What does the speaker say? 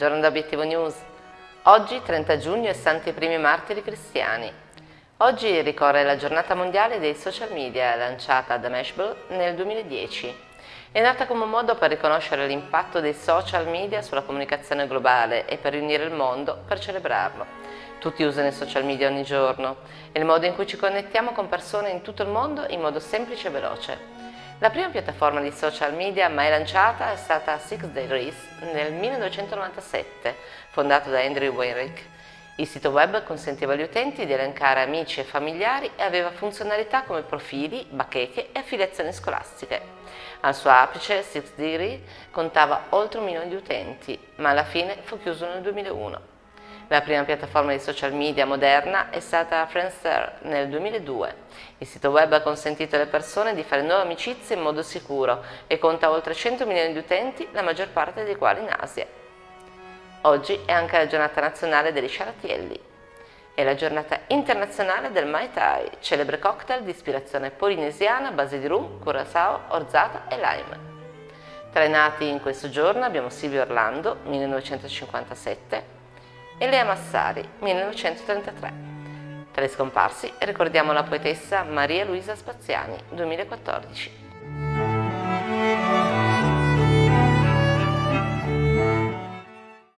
Buongiorno da Obiettivo News. Oggi 30 giugno è Santi Primi Martiri Cristiani. Oggi ricorre la giornata mondiale dei social media lanciata da Mashable nel 2010. È nata come un modo per riconoscere l'impatto dei social media sulla comunicazione globale e per riunire il mondo per celebrarlo. Tutti usano i social media ogni giorno, è il modo in cui ci connettiamo con persone in tutto il mondo in modo semplice e veloce. La prima piattaforma di social media mai lanciata è stata Six Degrees nel 1997, fondato da Andrew Weinrich. Il sito web consentiva agli utenti di elencare amici e familiari e aveva funzionalità come profili, bacheche e affiliazioni scolastiche. Al suo apice, Six Degrees contava oltre un milione di utenti, ma alla fine fu chiuso nel 2001. La prima piattaforma di social media moderna è stata Friendster nel 2002. Il sito web ha consentito alle persone di fare nuove amicizie in modo sicuro e conta oltre 100 milioni di utenti, la maggior parte dei quali in Asia. Oggi è anche la giornata nazionale degli sciaratielli. È la giornata internazionale del Mai Tai, celebre cocktail di ispirazione polinesiana a base di rum, curacao, orzata e lime. Tra i nati in questo giorno abbiamo Silvio Orlando, 1957, e Lea Massari, 1933. Tra i scomparsi ricordiamo la poetessa Maria Luisa Spaziani, 2014.